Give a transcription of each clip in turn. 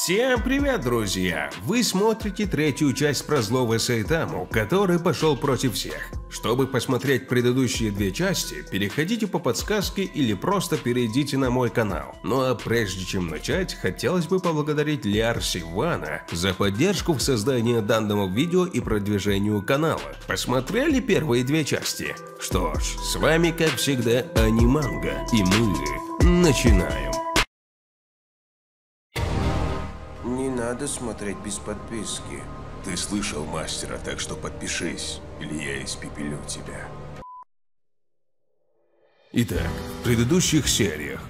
Всем привет, друзья! Вы смотрите третью часть про злого Сайтаму, который пошел против всех. Чтобы посмотреть предыдущие две части, переходите по подсказке или просто перейдите на мой канал. Ну а прежде чем начать, хотелось бы поблагодарить Лиар Сивана за поддержку в создании данного видео и продвижению канала. Посмотрели первые две части? Что ж, с вами как всегда Аниманга, и мы начинаем. Надо смотреть без подписки. Ты слышал мастера, так что подпишись, или я испепелю тебя. Итак, в предыдущих сериях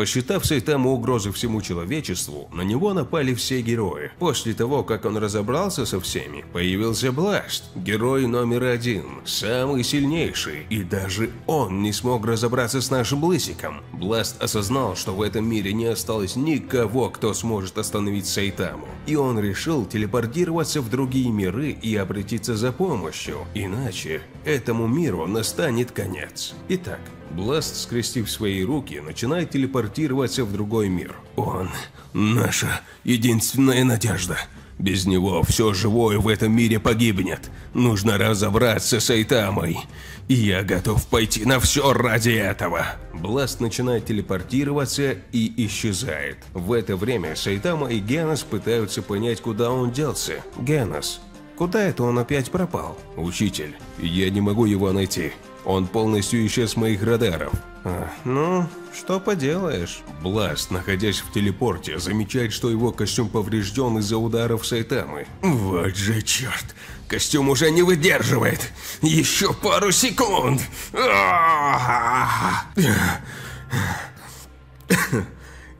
Посчитав Сайтаму угрозы всему человечеству, на него напали все герои. После того, как он разобрался со всеми, появился Бласт, герой номер один, самый сильнейший, и даже он не смог разобраться с нашим Лысиком. Бласт осознал, что в этом мире не осталось никого, кто сможет остановить Сайтаму, и он решил телепортироваться в другие миры и обратиться за помощью, иначе этому миру настанет конец. Итак, Бласт, скрестив свои руки, начинает телепортироваться в другой мир. Он – наша единственная надежда. Без него все живое в этом мире погибнет. Нужно разобраться с Айтамой. И я готов пойти на все ради этого. Бласт начинает телепортироваться и исчезает. В это время Сайтама и Генос пытаются понять, куда он делся. Генос, куда это он опять пропал? Учитель, я не могу его найти. Он полностью исчез с моих радаров. А, ну, что поделаешь. Бласт, находясь в телепорте, замечает, что его костюм поврежден из-за ударов Сайтамы. Вот же черт! Костюм уже не выдерживает! Еще пару секунд!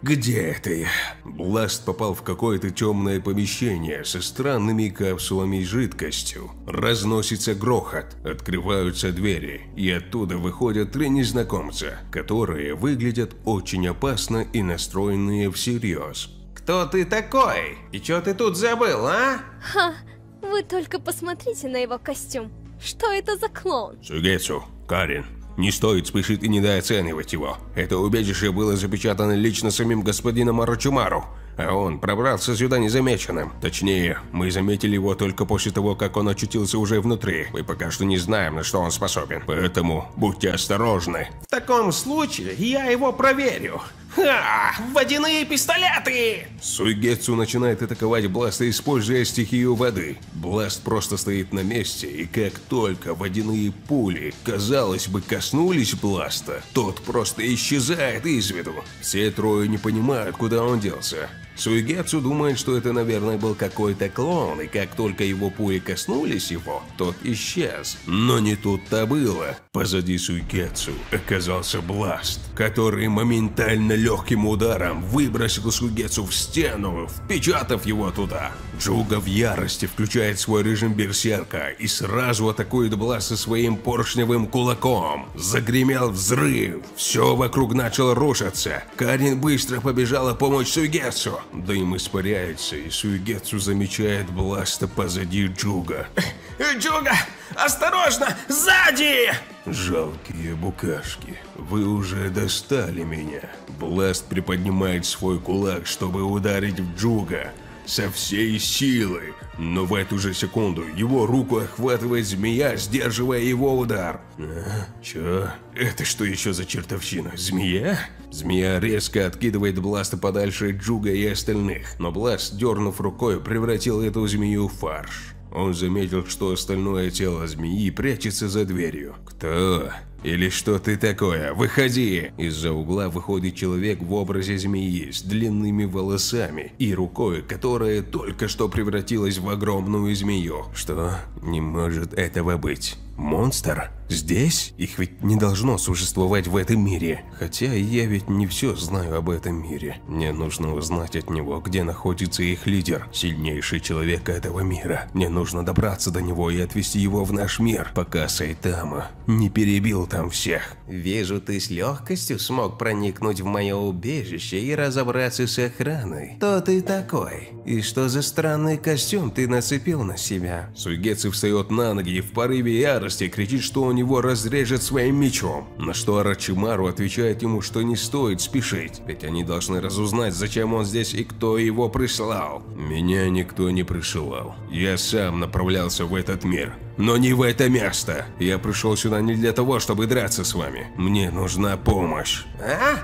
Где это я? Бласт попал в какое-то темное помещение со странными капсулами с жидкостью. Разносится грохот, открываются двери, и оттуда выходят три незнакомца, которые выглядят очень опасно и настроенные всерьез. Кто ты такой? И что ты тут забыл, а? Ха, вы только посмотрите на его костюм. Что это за клоун? Сугецу, Карин, не стоит спешить и недооценивать его. Это убежище было запечатано лично самим господином Арачумару, а он пробрался сюда незамеченным. Точнее, мы заметили его только после того, как он очутился уже внутри. Мы пока что не знаем, на что он способен, поэтому будьте осторожны. В таком случае я его проверю. Ха! Водяные пистолеты! Суйгетсу начинает атаковать Бласта, используя стихию воды. Бласт просто стоит на месте, и как только водяные пули, казалось бы, коснулись Бласта, тот просто исчезает из виду. Все трое не понимают, куда он делся. Суигетсу думает, что это, наверное, был какой-то клон, и как только его пули коснулись его, тот исчез. Но не тут-то было. Позади Суигетсу оказался Бласт, который моментально легким ударом выбросил Суигетсу в стену, впечатав его туда. Джуга в ярости включает свой режим берсерка и сразу атакует Бласта своим поршневым кулаком. Загремел взрыв, все вокруг начало рушиться. Карин быстро побежала помочь Суигетсу. Дым испаряется, и Суигетсу замечает Бласта позади Джуга. Джуга, осторожно, сзади! Жалкие букашки, вы уже достали меня. Бласт приподнимает свой кулак, чтобы ударить в Джуга со всей силы, но в эту же секунду его руку охватывает змея, сдерживая его удар. А, чё? Это что еще за чертовщина? Змея? Змея резко откидывает Бласта подальше Джуга и остальных, но Бласт, дернув рукой, превратил эту змею в фарш. Он заметил, что остальное тело змеи прячется за дверью. «Кто? Или что ты такое? Выходи!» Из-за угла выходит человек в образе змеи с длинными волосами и рукой, которая только что превратилась в огромную змею. Что? Не может этого быть. Монстр? Здесь? Их ведь не должно существовать в этом мире. Хотя я ведь не все знаю об этом мире. Мне нужно узнать от него, где находится их лидер, сильнейший человек этого мира. Мне нужно добраться до него и отвезти его в наш мир, пока Сайтама не перебил там всех. Вижу, ты с легкостью смог проникнуть в мое убежище и разобраться с охраной. Кто ты такой? И что за странный костюм ты нацепил на себя? Сугетsu встает на ноги и в порыве ярости ярости кричит, что он его разрежет своим мечом, на что Арачимару отвечает ему, что не стоит спешить, ведь они должны разузнать, зачем он здесь и кто его прислал. Меня никто не присылал. Я сам направлялся в этот мир, но не в это место. Я пришел сюда не для того, чтобы драться с вами. Мне нужна помощь. А?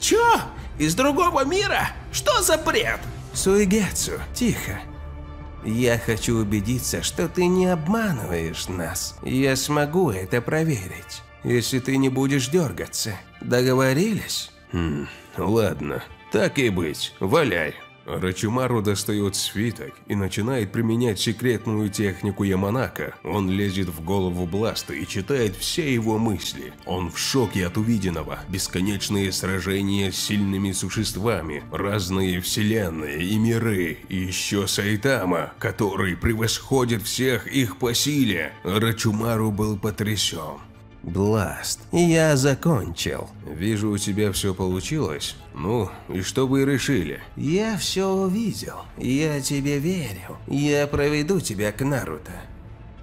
Чё? Из другого мира? Что за бред? Суигетсу, тихо. Я хочу убедиться, что ты не обманываешь нас. Я смогу это проверить, если ты не будешь дергаться. Договорились? Хм, ладно, так и быть, валяй. Рачимару достает свиток и начинает применять секретную технику Яманака. Он лезет в голову Бласта и читает все его мысли. Он в шоке от увиденного. Бесконечные сражения с сильными существами, разные вселенные и миры, и еще Сайтама, который превосходит всех их по силе. Рачумару был потрясен. Бласт, я закончил. Вижу, у тебя все получилось. Ну, и что вы решили? Я все увидел. Я тебе верю. Я проведу тебя к Наруто.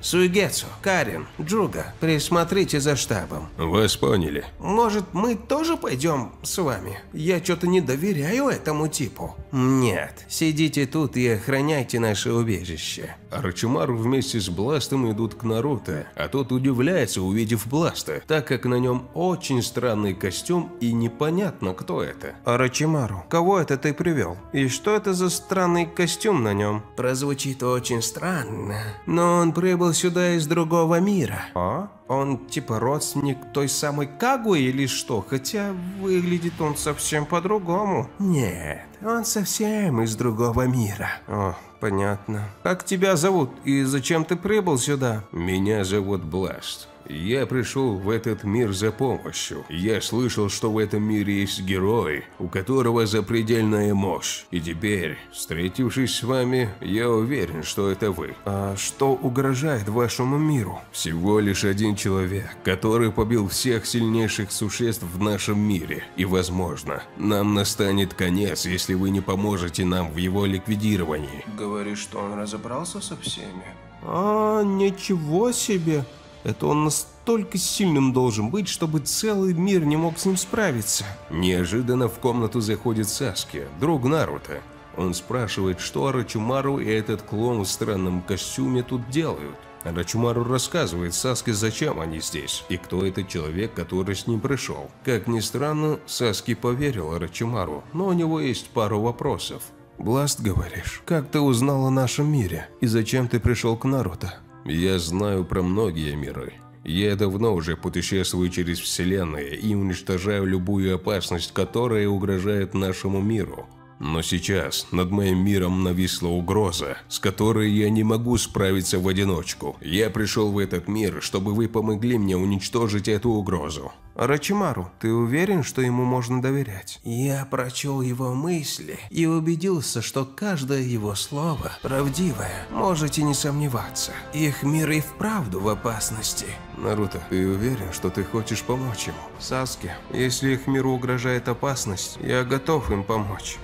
Суигетсу, Карин, Джуга, присмотрите за штабом. Вас поняли. Может, мы тоже пойдем с вами? Я что-то не доверяю этому типу. Нет, сидите тут и охраняйте наше убежище. Арачимару вместе с Бластом идут к Наруто, а тот удивляется, увидев Бласта, так как на нем очень странный костюм и непонятно, кто это. Арачимару, кого это ты привел? И что это за странный костюм на нем? Прозвучит очень странно, но он прибыл сюда из другого мира. А? Он типа родственник той самой Кагуи или что? Хотя выглядит он совсем по-другому. Нет, он совсем из другого мира. О, понятно. Как тебя зовут и зачем ты прибыл сюда? Меня зовут Бласт. Я пришел в этот мир за помощью. Я слышал, что в этом мире есть герой, у которого запредельная мощь. И теперь, встретившись с вами, я уверен, что это вы. А что угрожает вашему миру? Всего лишь один человек, который побил всех сильнейших существ в нашем мире. И, возможно, нам настанет конец, если вы не поможете нам в его ликвидировании. Говоришь, что он разобрался со всеми? А, ничего себе. Это он настолько сильным должен быть, чтобы целый мир не мог с ним справиться. Неожиданно в комнату заходит Саски, друг Наруто. Он спрашивает, что Арачумару и этот клон в странном костюме тут делают. Арачумару рассказывает Саске, зачем они здесь, и кто этот человек, который с ним пришел. Как ни странно, Саски поверил Арачумару, но у него есть пару вопросов. Бласт, говоришь, как ты узнал о нашем мире? И зачем ты пришел к Наруто? Я знаю про многие миры. Я давно уже путешествую через вселенные и уничтожаю любую опасность, которая угрожает нашему миру. Но сейчас над моим миром нависла угроза, с которой я не могу справиться в одиночку. Я пришел в этот мир, чтобы вы помогли мне уничтожить эту угрозу. Рачимару, ты уверен, что ему можно доверять? Я прочел его мысли и убедился, что каждое его слово правдивое. Можете не сомневаться. Их мир и вправду в опасности. Наруто, ты уверен, что ты хочешь помочь ему? Саски, если их миру угрожает опасность, я готов им помочь.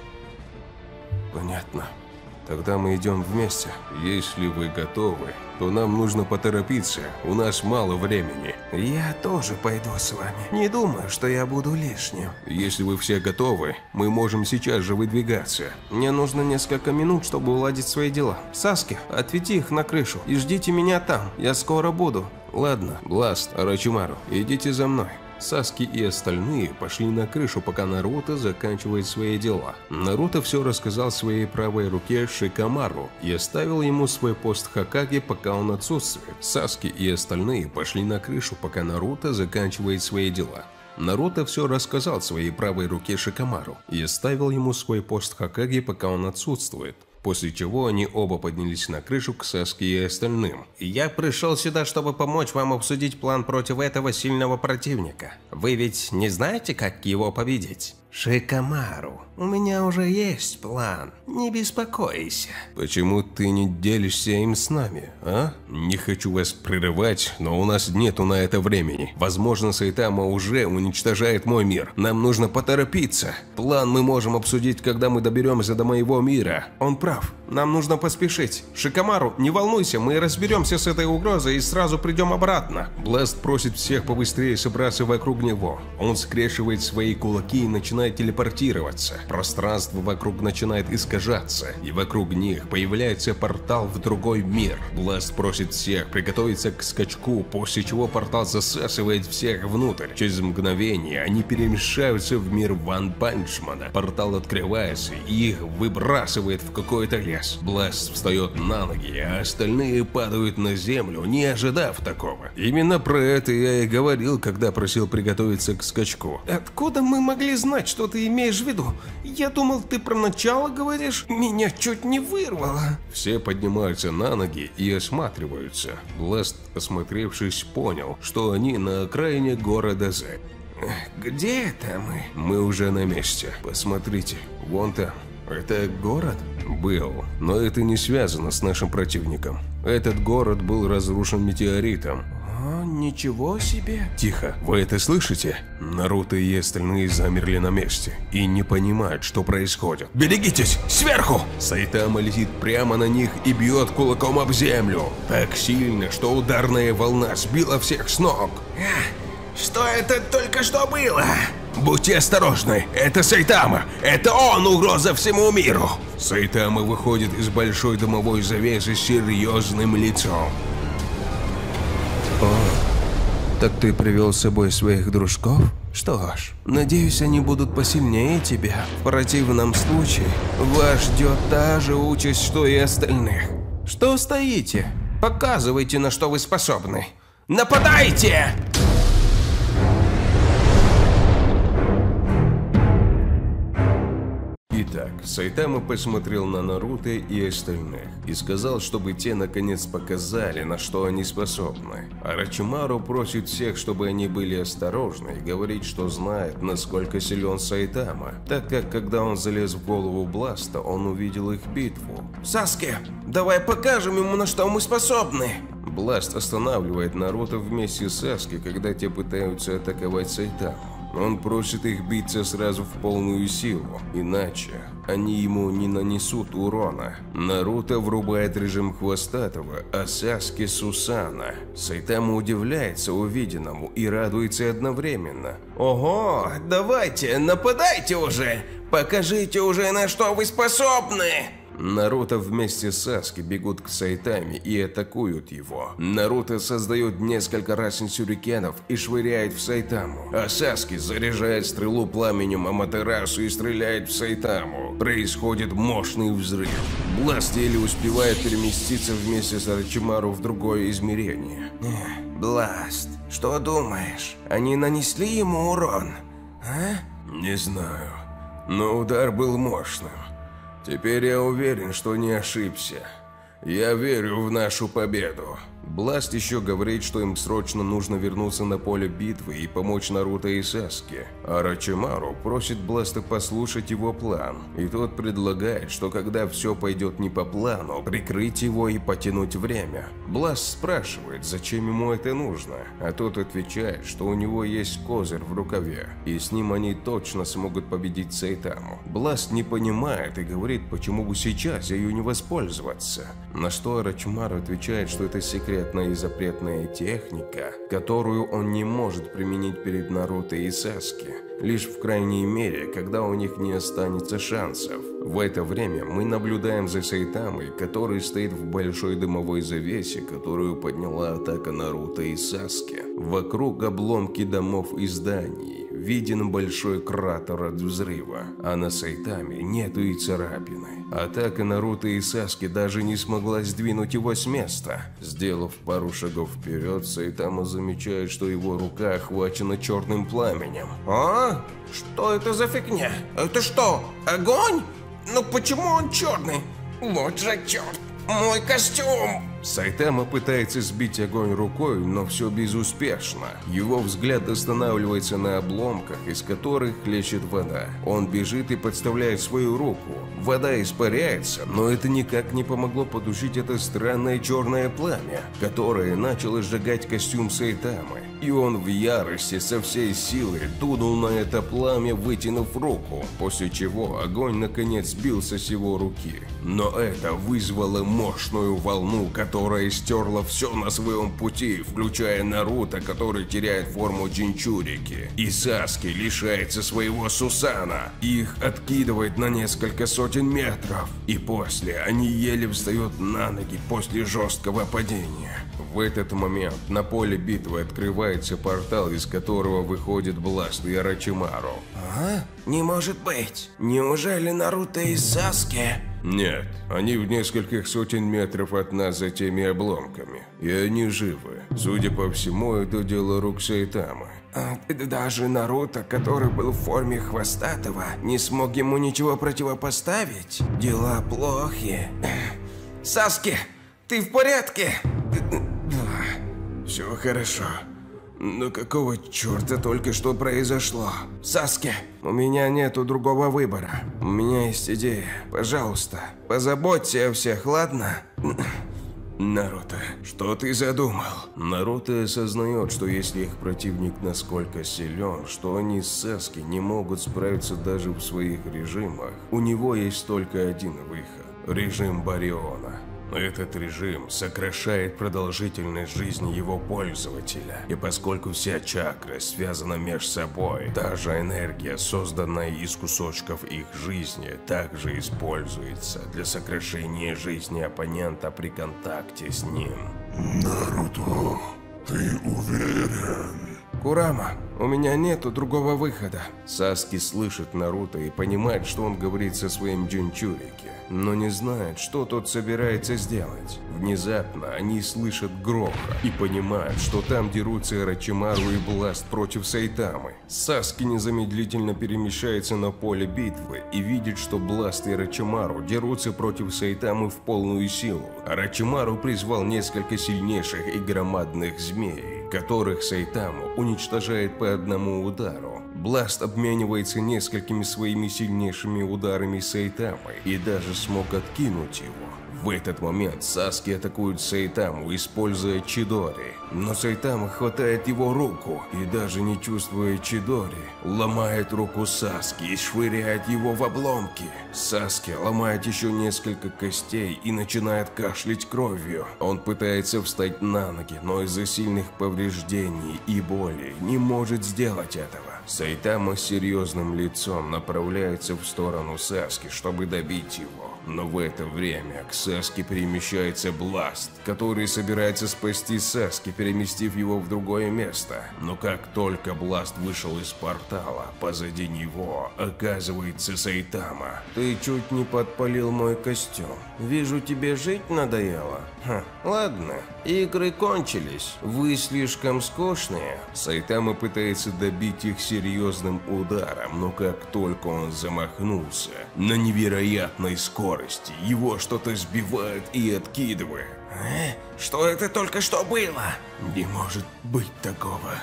Понятно. Тогда мы идем вместе. Если вы готовы, то нам нужно поторопиться, у нас мало времени. Я тоже пойду с вами. Не думаю, что я буду лишним. Если вы все готовы, мы можем сейчас же выдвигаться. Мне нужно несколько минут, чтобы уладить свои дела. Саски, отведи их на крышу и ждите меня там, я скоро буду. Ладно, Бласт, Арачимару, идите за мной. Саски и остальные пошли на крышу, пока Наруто заканчивает свои дела. Наруто все рассказал своей правой руке Шикамару и оставил ему свой пост Хакаги, пока он отсутствует. Саски и остальные пошли на крышу, пока Наруто заканчивает свои дела. Наруто все рассказал своей правой руке Шикамару и оставил ему свой пост Хакаги, пока он отсутствует после чего они оба поднялись на крышу к Саске и остальным. «Я пришел сюда, чтобы помочь вам обсудить план против этого сильного противника. Вы ведь не знаете, как его победить?» «Шикамару, у меня уже есть план, не беспокойся». «Почему ты не делишься им с нами, а? Не хочу вас прерывать, но у нас нету на это времени. Возможно, Сайтама уже уничтожает мой мир. Нам нужно поторопиться. План мы можем обсудить, когда мы доберемся до моего мира. Он прав. Нам нужно поспешить. Шикомару, не волнуйся, мы разберемся с этой угрозой и сразу придем обратно. Бласт просит всех побыстрее собраться вокруг него. Он скрещивает свои кулаки и начинает телепортироваться. Пространство вокруг начинает искажаться, и вокруг них появляется портал в другой мир. Бласт просит всех приготовиться к скачку, после чего портал засасывает всех внутрь. Через мгновение они перемешаются в мир Ван Панчмана. Портал открывается, и их выбрасывает в какой-то лес. Бласт встает на ноги, а остальные падают на землю, не ожидав такого. Именно про это я и говорил, когда просил приготовиться к скачку. Откуда мы могли знать, что ты имеешь в виду? Я думал, ты про начало говоришь. Меня чуть не вырвало. Все поднимаются на ноги и осматриваются. Бласт, осмотревшись, понял, что они на окраине города З. Где это мы? Мы уже на месте. Посмотрите, вон там. Это город? Был, но это не связано с нашим противником. Этот город был разрушен метеоритом. О, ничего себе. Тихо, вы это слышите? Наруто и остальные замерли на месте и не понимают, что происходит. Берегитесь! Сверху! Сайтама летит прямо на них и бьет кулаком об землю. Так сильно, что ударная волна сбила всех с ног. Что это только что было? Будьте осторожны, это Сайтама. Это он угроза всему миру. Сайтама выходит из большой дымовой завесы серьезным лицом. Так ты привел с собой своих дружков? Что ж, надеюсь, они будут посильнее тебя. В противном случае вас ждет та же участь, что и остальных. Что стоите? Показывайте, на что вы способны. Нападайте! Итак, Сайтама посмотрел на Наруто и остальных и сказал, чтобы те наконец показали, на что они способны. Арачимару просит всех, чтобы они были осторожны и говорить, что знает, насколько силен Сайтама, так как когда он залез в голову Бласта, он увидел их битву. Саске, давай покажем ему, на что мы способны. Бласт останавливает Наруто вместе с Саски, когда те пытаются атаковать Сайтаму. Он просит их биться сразу в полную силу, иначе они ему не нанесут урона. Наруто врубает режим Хвостатого, а Саски Сусана. Сайтама удивляется увиденному и радуется одновременно. Ого, давайте, нападайте уже! Покажите уже, на что вы способны! Наруто вместе с Саски бегут к Сайтаме и атакуют его. Наруто создает несколько расен сюрикенов и швыряет в Сайтаму, а Саски заряжает стрелу пламенем Аматерасу и стреляет в Сайтаму. Происходит мощный взрыв. Бласт еле успевает переместиться вместе с Арчимару в другое измерение. Бласт, что думаешь? Они нанесли ему урон? А? Не знаю, но удар был мощным. Теперь я уверен, что не ошибся. Я верю в нашу победу. Бласт еще говорит, что им срочно нужно вернуться на поле битвы и помочь Наруто и Саске. Орочимару просит Бласта послушать его план. И тот предлагает, что когда все пойдет не по плану, прикрыть его и потянуть время. Бласт спрашивает, зачем ему это нужно, а тот отвечает, что у него есть козырь в рукаве, и с ним они точно смогут победить Сайтаму. Бласт не понимает и говорит, почему бы сейчас ею не воспользоваться. На что Рачимару отвечает, что это секретная и запретная техника, которую он не может применить перед Наруто и Саски, лишь в крайней мере, когда у них не останется шансов. В это время мы наблюдаем за Сайтамой, который стоит в большой дымовой завесе, которую подняла атака Наруто и Саски. Вокруг обломки домов и зданий, виден большой кратер от взрыва, а на Сайтаме нету и царапины. Атака Наруто и Саски даже не смогла сдвинуть его с места. Сделав пару шагов вперед, Сайтама замечает, что его рука охвачена черным пламенем. А? Что это за фигня? Это что, огонь? Ну почему он черный? Вот же черт! Мой костюм! Сайтама пытается сбить огонь рукой, но все безуспешно. Его взгляд останавливается на обломках, из которых хлещет вода. Он бежит и подставляет свою руку. Вода испаряется, но это никак не помогло потушить это странное черное пламя, которое начало сжигать костюм Сайтамы. И он в ярости со всей силы дунул на это пламя, вытянув руку, после чего огонь наконец сбился с его руки. Но это вызвало мощную волну, которая стерла все на своем пути, включая Наруто, который теряет форму Джинчурики. И Саски лишается своего Сусана. Их откидывает на несколько сотен метров. И после они еле встают на ноги после жесткого падения. В этот момент на поле битвы открывается портал, из которого выходит Бласт и Арачимару. А? Не может быть. Неужели Наруто и Саски? Нет, они в нескольких сотен метров от нас за теми обломками. И они живы. Судя по всему, это дело рук Сайтамы. А, даже Наруто, который был в форме хвостатого, не смог ему ничего противопоставить? Дела плохи. Саски, ты в порядке? Все хорошо. Но какого черта только что произошло? Саски, у меня нету другого выбора. У меня есть идея. Пожалуйста, позаботься о всех, ладно? Наруто, что ты задумал? Наруто осознает, что если их противник насколько силен, что они с Саски не могут справиться даже в своих режимах, у него есть только один выход – режим Бариона. Этот режим сокращает продолжительность жизни его пользователя, и поскольку вся чакра связана между собой, даже энергия, созданная из кусочков их жизни, также используется для сокращения жизни оппонента при контакте с ним. Наруто, ты уверен? Курама, у меня нету другого выхода. Саски слышит Наруто и понимает, что он говорит со своим Джинчурики, но не знает, что тот собирается сделать. Внезапно они слышат грохот и понимают, что там дерутся Рачимару и Бласт против Сайтамы. Саски незамедлительно перемещается на поле битвы и видит, что Бласт и Рачимару дерутся против Сайтамы в полную силу. А Рачимару призвал несколько сильнейших и громадных змей, которых Сайтаму уничтожает по одному удару. Бласт обменивается несколькими своими сильнейшими ударами Сайтамой и даже смог откинуть его. В этот момент Саски атакует Сайтаму, используя Чидори. Но Сайтама хватает его руку и даже не чувствуя Чидори, ломает руку Саски и швыряет его в обломки. Саски ломает еще несколько костей и начинает кашлять кровью. Он пытается встать на ноги, но из-за сильных повреждений и боли не может сделать этого. Сайтама серьезным лицом направляется в сторону Саски, чтобы добить его. Но в это время к Саске перемещается Бласт, который собирается спасти Саски, переместив его в другое место. Но как только Бласт вышел из портала, позади него оказывается Сайтама. Ты чуть не подпалил мой костюм. Вижу, тебе жить надоело. Ха, ладно, игры кончились. Вы слишком скучные. Сайтама пытается добить их серьезным ударом, но как только он замахнулся, на невероятной скорости его что-то сбивает и откидывает. Э? Что это только что было? Не может быть такого.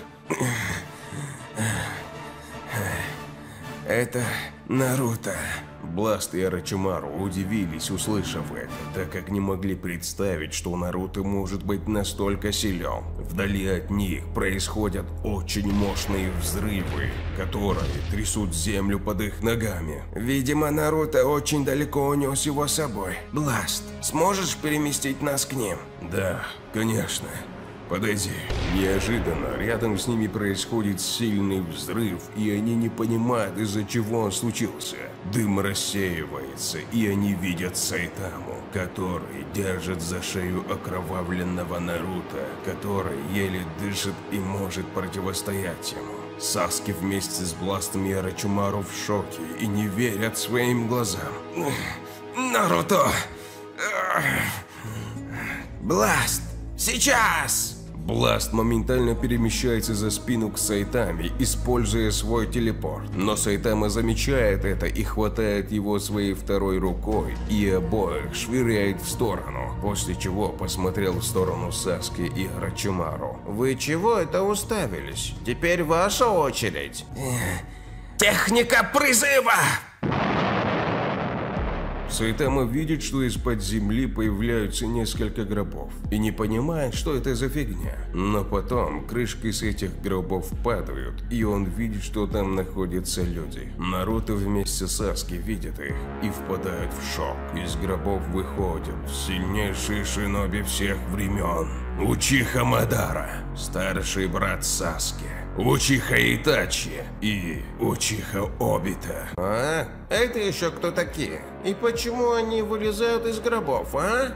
Это Наруто. Бласт и Арачимару удивились, услышав это, так как не могли представить, что Наруто может быть настолько силен. Вдали от них происходят очень мощные взрывы, которые трясут землю под их ногами. Видимо, Наруто очень далеко унес его с собой. Бласт, сможешь переместить нас к ним? Да, конечно. Подойди. Неожиданно рядом с ними происходит сильный взрыв, и они не понимают, из-за чего он случился. Дым рассеивается, и они видят Сайтаму, который держит за шею окровавленного Наруто, который еле дышит и может противостоять ему. Саски вместе с Бластом и Арачумару в шоке и не верят своим глазам. Наруто! Бласт! Сейчас! Бласт моментально перемещается за спину к Сайтаме, используя свой телепорт. Но Сайтама замечает это и хватает его своей второй рукой и обоих швыряет в сторону, после чего посмотрел в сторону Саски и Рачимару. Вы чего это уставились? Теперь ваша очередь. Техника призыва! Сайтама видит, что из-под земли появляются несколько гробов и не понимает, что это за фигня. Но потом крышки с этих гробов падают, и он видит, что там находятся люди. Наруто вместе с Саски видит их и впадает в шок. Из гробов выходят сильнейшие шиноби всех времен. Учиха Мадара, старший брат Саски. Учиха Итачи и Учиха Обита. А? Это еще кто такие? И почему они вылезают из гробов, а?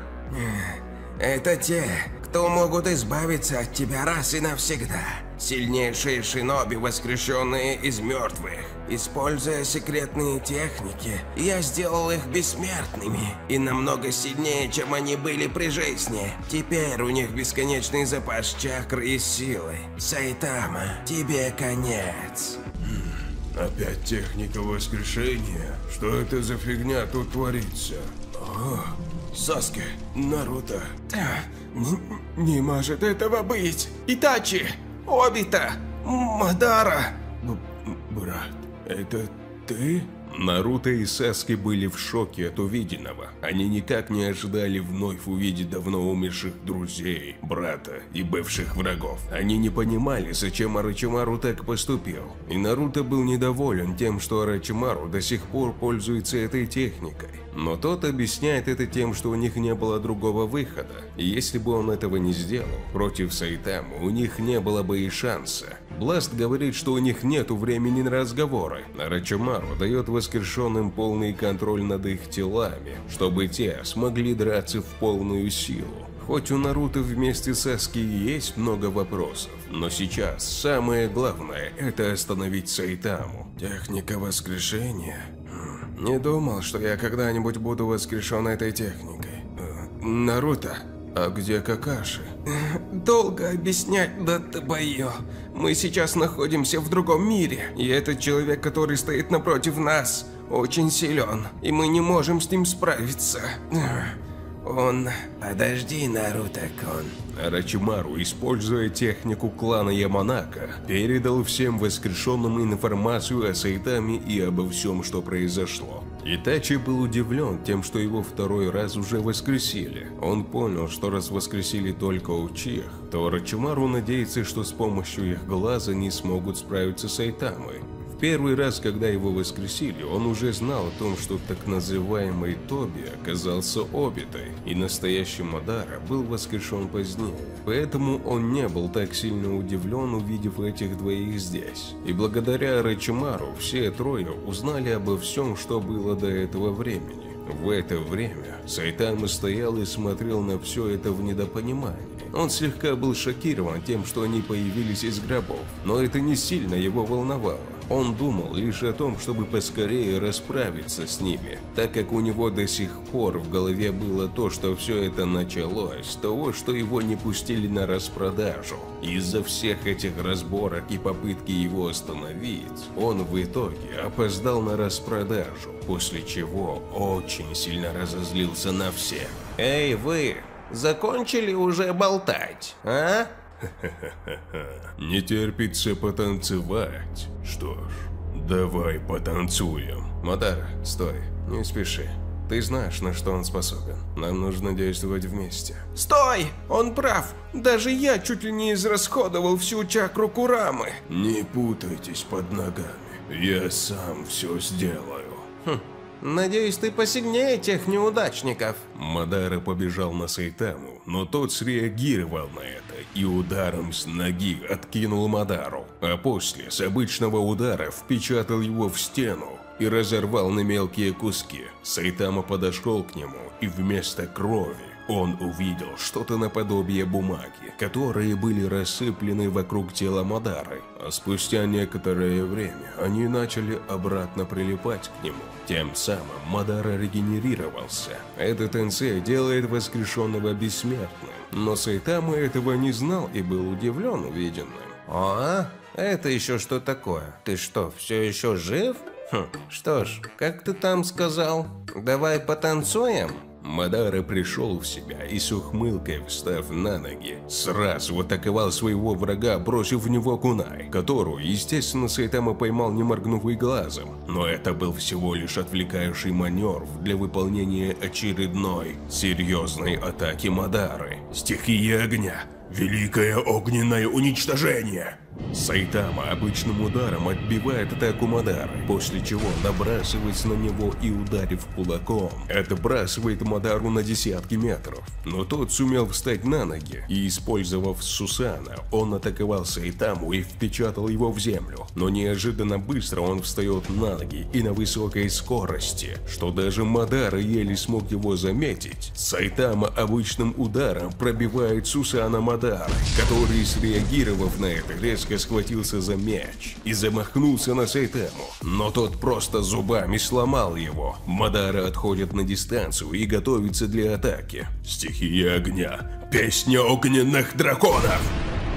Это те, кто могут избавиться от тебя раз и навсегда. Сильнейшие шиноби, воскрешенные из мертвых. Используя секретные техники, я сделал их бессмертными и намного сильнее, чем они были при жизни. Теперь у них бесконечный запас чакры и силы. Сайтама, тебе конец. Опять техника воскрешения? Что это за фигня тут творится? О, Саски, Наруто. Да, не, не может этого быть. Итачи, Обита, Мадара. Б брат, это ты? Наруто и Саски были в шоке от увиденного. Они никак не ожидали вновь увидеть давно умерших друзей, брата и бывших врагов. Они не понимали, зачем Арачимару так поступил. И Наруто был недоволен тем, что Арачимару до сих пор пользуется этой техникой. Но тот объясняет это тем, что у них не было другого выхода. И если бы он этого не сделал, против Сайтамы у них не было бы и шанса. Бласт говорит, что у них нету времени на разговоры. Арачимару дает воскрешенным полный контроль над их телами, чтобы те смогли драться в полную силу. Хоть у Наруто вместе с Саски есть много вопросов, но сейчас самое главное – это остановить Сайтаму. Техника воскрешения? Хм, Не думал, что я когда-нибудь буду воскрешен этой техникой. Э, Наруто, а где Какаши? Долго объяснять, да Табайо. Мы сейчас находимся в другом мире, и этот человек, который стоит напротив нас, очень силен, и мы не можем с ним справиться. Он... Подожди, Наруто-кон. Арачимару, используя технику клана Яманака, передал всем воскрешенным информацию о Сайтаме и обо всем, что произошло. Итачи был удивлен тем, что его второй раз уже воскресили. Он понял, что раз воскресили только Учих, то Арачимару надеется, что с помощью их глаза не смогут справиться с Сайтамой. Первый раз, когда его воскресили, он уже знал о том, что так называемый Тоби оказался Обитой, и настоящий Мадара был воскрешен позднее. Поэтому он не был так сильно удивлен, увидев этих двоих здесь. И благодаря Рачимару все трое узнали обо всем, что было до этого времени. В это время Сайтама стоял и смотрел на все это в недопонимании. Он слегка был шокирован тем, что они появились из гробов, но это не сильно его волновало. Он думал лишь о том, чтобы поскорее расправиться с ними, так как у него до сих пор в голове было то, что все это началось с того, что его не пустили на распродажу. Из-за всех этих разборок и попытки его остановить, он в итоге опоздал на распродажу, после чего очень сильно разозлился на всех. Эй, вы, закончили уже болтать, а? Не терпится потанцевать. Что ж, давай потанцуем. Мадара, стой, не спеши. Ты знаешь, на что он способен. Нам нужно действовать вместе. Стой! Он прав! Даже я чуть ли не израсходовал всю чакру Курамы. Не путайтесь под ногами. Я сам все сделаю. Хм, надеюсь, ты посильнее тех неудачников. Мадара побежал на Сайтаму, но тот среагировал на это и ударом с ноги откинул Мадару, а после с обычного удара впечатал его в стену и разорвал на мелкие куски. Сайтама подошел к нему и вместо крови он увидел что-то наподобие бумаги, которые были рассыплены вокруг тела Мадары, а спустя некоторое время они начали обратно прилипать к нему. Тем самым Мадара регенерировался. Этот Тенсей делает воскрешенного бессмертным, но Сайтама этого не знал и был удивлен увиденным. А? Это еще что такое? Ты что, все еще жив? Хм, что ж, как ты там сказал? Давай потанцуем? Мадара пришел в себя и с ухмылкой, встав на ноги, сразу атаковал своего врага, бросив в него кунай, которую, естественно, Сайтама поймал не моргнув и глазом. Но это был всего лишь отвлекающий маневр для выполнения очередной серьезной атаки Мадары. Стихия огня. Великое огненное уничтожение. Сайтама обычным ударом отбивает атаку Мадары, после чего набрасывается на него и, ударив кулаком, отбрасывает Мадару на десятки метров. Но тот сумел встать на ноги, и, использовав Сусана, он атаковал Сайтаму и впечатал его в землю. Но неожиданно быстро он встает на ноги и на высокой скорости, что даже Мадара еле смог его заметить. Сайтама обычным ударом пробивает Сусана Мадары, который, среагировав на это, резко схватился за мяч и замахнулся на Сайтаму, но тот просто зубами сломал его. Мадара отходит на дистанцию и готовится для атаки. Стихия огня. Песня огненных драконов!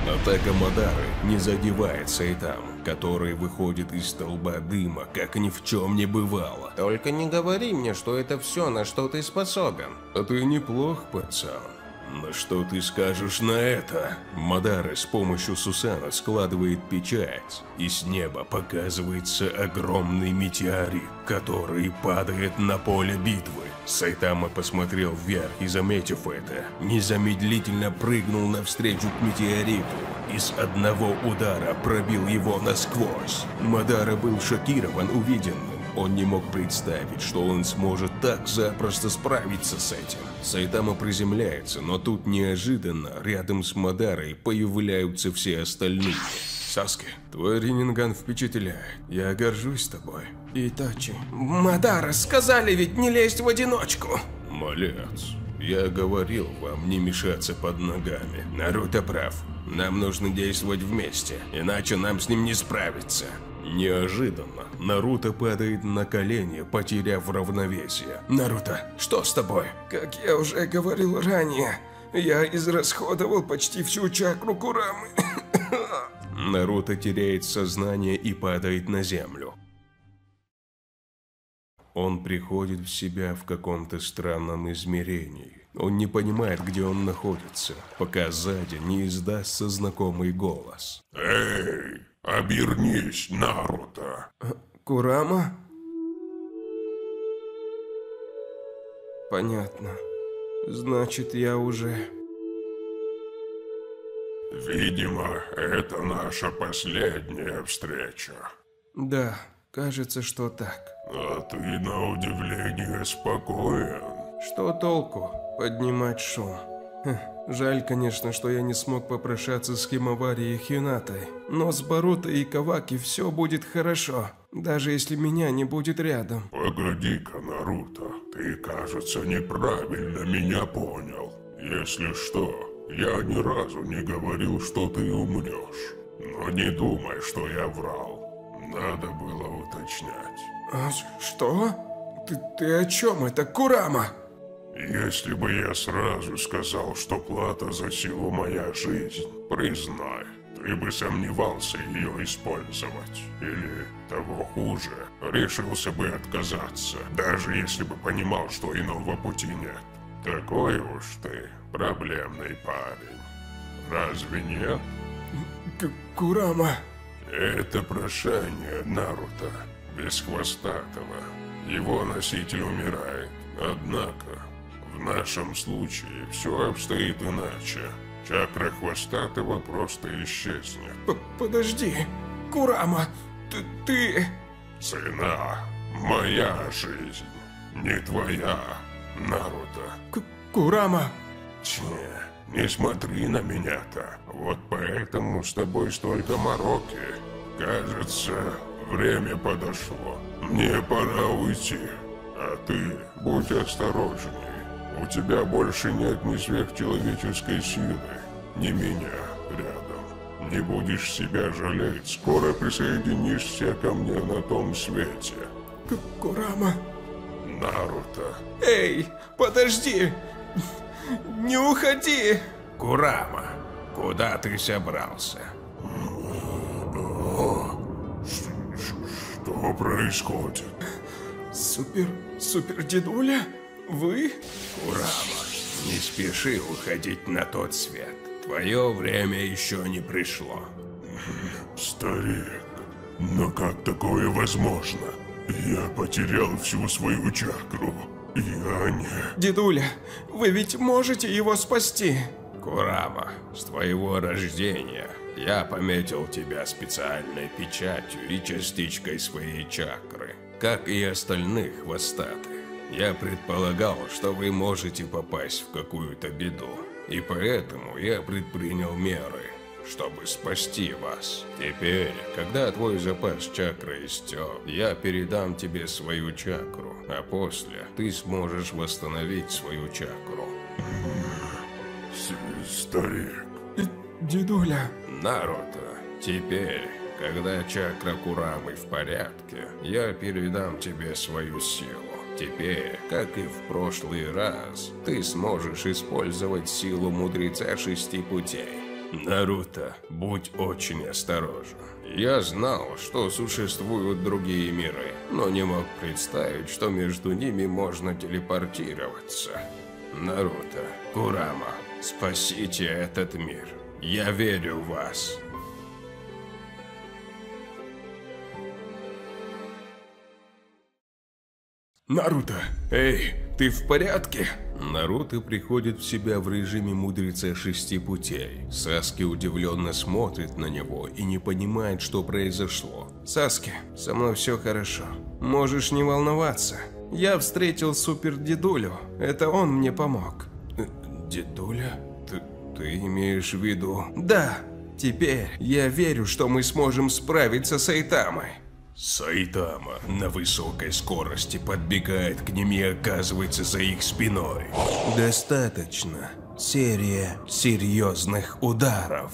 Атака Мадары не задевает Сайтаму, который выходит из столба дыма, как ни в чем не бывало. Только не говори мне, что это все, на что ты способен. А ты неплох, пацан. Но что ты скажешь на это? Мадара с помощью Сусана складывает печать, и с неба показывается огромный метеорит, который падает на поле битвы. Сайтама посмотрел вверх и, заметив это, незамедлительно прыгнул навстречу к метеориту и с одного удара пробил его насквозь. Мадара был шокирован увиденным. Он не мог представить, что он сможет так запросто справиться с этим. Сайтама приземляется, но тут неожиданно рядом с Мадарой появляются все остальные. Саски, твой Рининган впечатляет. Я горжусь тобой. Итачи. Мадара, сказали ведь не лезть в одиночку. Малец, я говорил вам не мешаться под ногами. Наруто прав. Нам нужно действовать вместе, иначе нам с ним не справиться. Неожиданно Наруто падает на колени, потеряв равновесие. Наруто, что с тобой? Как я уже говорил ранее, я израсходовал почти всю чакру Курамы. Наруто теряет сознание и падает на землю. Он приходит в себя в каком-то странном измерении. Он не понимает, где он находится, пока сзади не издастся знакомый голос. Эй, обернись, Наруто. Курама? Понятно. Значит, я уже... Видимо, это наша последняя встреча. Да, кажется, что так. А ты, на удивление, спокоен. Что толку поднимать шум? Хм, жаль, конечно, что я не смог попрощаться с Химавари и Хинатой. Но с Баруто и Каваки все будет хорошо, даже если меня не будет рядом. Погоди-ка, Наруто, ты, кажется, неправильно меня понял. Если что, я ни разу не говорил, что ты умрешь. Но не думай, что я врал. Надо было уточнять. А что? Ты, ты о чем это, Курама? Если бы я сразу сказал, что плата за силу моя жизнь, признай, ты бы сомневался ее использовать. Или, того хуже, решился бы отказаться, даже если бы понимал, что иного пути нет. Такой уж ты проблемный парень. Разве нет? К Курама. Это прошение Наруто, без хвостатого. Его носитель умирает. Однако, в нашем случае все обстоит иначе. Чакра хвостатого просто исчезнет. П Подожди, Курама, ты, ты... Цена – моя жизнь, не твоя, Наруто. К Курама. Че, не смотри на меня-то. Вот поэтому с тобой столько мороки. Кажется, время подошло. Мне пора уйти. А ты будь осторожней. У тебя больше нет ни сверхчеловеческой силы, ни меня рядом. Не будешь себя жалеть, скоро присоединишься ко мне на том свете. К Курама. Наруто. Эй, подожди! Не уходи! Курама, куда ты собрался? Что происходит? Супер... Супер дедуля? Вы? спеши уходить на тот свет. Твое время еще не пришло. Старик, но как такое возможно? Я потерял всю свою чакру. Я не... Дедуля, вы ведь можете его спасти? Курама, с твоего рождения я пометил тебя специальной печатью и частичкой своей чакры, как и остальных хвостатых. Я предполагал, что вы можете попасть в какую-то беду, и поэтому я предпринял меры, чтобы спасти вас. Теперь, когда твой запас чакры истек, я передам тебе свою чакру, а после ты сможешь восстановить свою чакру. Старик, Дедуля, Наруто, теперь, когда чакра Курамы в порядке, я передам тебе свою силу. Теперь, как и в прошлый раз, ты сможешь использовать силу Мудреца Шести Путей. Наруто, будь очень осторожен. Я знал, что существуют другие миры, но не мог представить, что между ними можно телепортироваться. Наруто, Курама, спасите этот мир. Я верю в вас. Наруто, эй, ты в порядке? Наруто приходит в себя в режиме мудреца шести путей. Саски удивленно смотрит на него и не понимает, что произошло. Саски, со мной все хорошо. Можешь не волноваться. Я встретил супер дедулю. Это он мне помог. Э, Дедуля? Ты, ты имеешь в виду... Да, теперь я верю, что мы сможем справиться с Айтамой. Сайтама на высокой скорости подбегает к ним и оказывается за их спиной. Достаточно. Серия серьезных ударов.